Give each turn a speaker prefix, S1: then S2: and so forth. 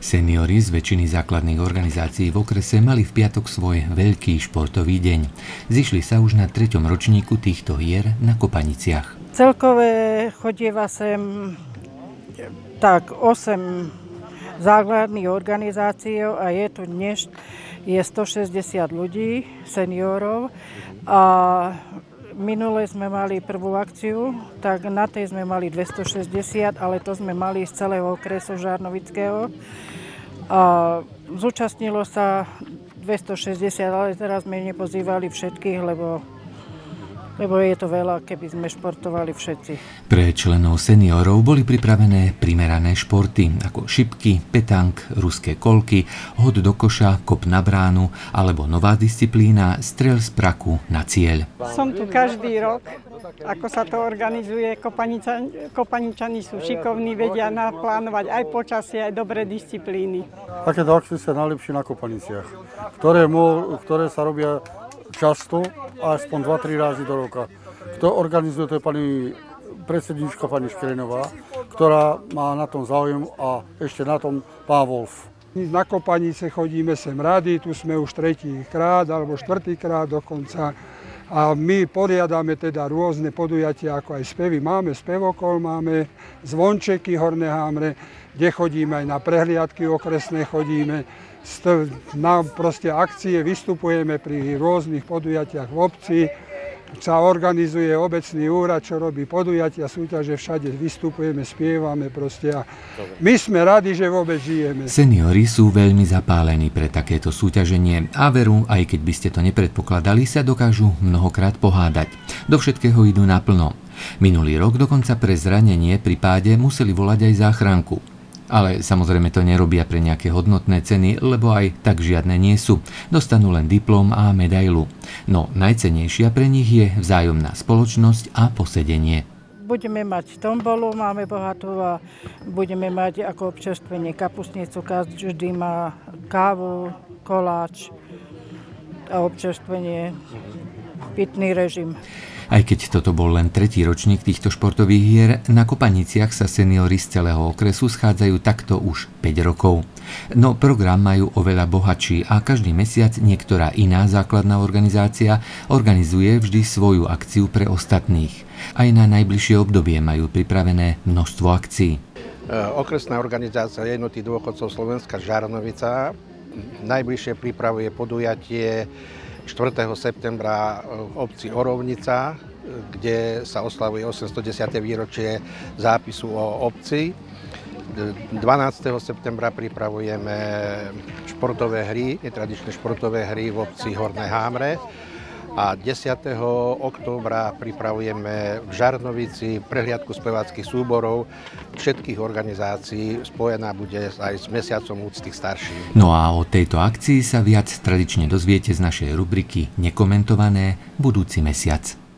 S1: Seniori z väčšiny základných organizácií v okrese mali v piatok svoj veľký športový deň. Zišli sa už na treťom ročníku týchto hier na Kopaniciach.
S2: Celkové chodieva sem tak 8 základných organizácií a je tu dnes je 160 ľudí, seniorov a Minule sme mali prvú akciu, tak na tej sme mali 260, ale to sme mali z celého okresu Žarnovického. A zúčastnilo sa 260, ale teraz sme nepozývali všetkých, lebo lebo je to veľa, keby sme športovali všetci.
S1: Pre členov seniorov boli pripravené primerané športy ako šipky, petank, ruské kolky, hod do koša, kop na bránu alebo nová disciplína strel z praku na cieľ.
S3: Som tu každý rok, ako sa to organizuje. Kopaničani, kopaničani sú šikovní, vedia naplánovať aj počasie, aj dobré disciplíny.
S4: Takéto akcie sa najlepšie na Kopaniciach, ktoré, ktoré sa robia často, aspoň 2-3 razy do roka. Kto organizuje, to je pani predsednička pani Škrenová, ktorá má na tom záujem a ešte na tom pán Wolf.
S5: Na Kopanice chodíme sem rady, tu sme už tretíkrát alebo štvrtýkrát dokonca. A my poriadame teda rôzne podujatia, ako aj spevy. Máme spevokol, máme zvončeky Horné Hámre, kde chodíme aj na prehliadky okresné chodíme na proste akcie, vystupujeme pri rôznych podujatiach v obci, sa organizuje obecný úrad, čo robí podujatia, súťaže, všade vystupujeme, spievame proste a my sme radi, že vôbec žijeme.
S1: Seniori sú veľmi zapálení pre takéto súťaženie a veru, aj keď by ste to nepredpokladali, sa dokážu mnohokrát pohádať. Do všetkého idú naplno. Minulý rok dokonca pre zranenie pri páde museli volať aj záchranku. Ale samozrejme to nerobia pre nejaké hodnotné ceny, lebo aj tak žiadne nie sú. Dostanú len diplom a medailu. No najcenejšia pre nich je vzájomná spoločnosť a posedenie
S2: budeme mať tombolu, máme bohatú a budeme mať ako občerstvenie kapusnicu, každý má kávu, koláč a občerstvenie, pitný režim.
S1: Aj keď toto bol len tretí ročník týchto športových hier, na Kopaniciach sa seniori z celého okresu schádzajú takto už 5 rokov. No program majú oveľa bohatší a každý mesiac niektorá iná základná organizácia organizuje vždy svoju akciu pre ostatných. Aj na najbližšie obdobie majú pripravené množstvo akcií.
S6: E, okresná organizácia jednoty dôchodcov Slovenska Žarnovica najbližšie pripravuje podujatie 4. septembra v obci Orovnica, kde sa oslavuje 810. výročie zápisu o obci. 12. septembra pripravujeme športové hry, netradičné športové hry v obci Horné Hámre a 10. októbra pripravujeme v Žarnovici prehliadku speváckých súborov všetkých organizácií. Spojená bude aj s mesiacom úcty starších.
S1: No a o tejto akcii sa viac tradične dozviete z našej rubriky Nekomentované budúci mesiac.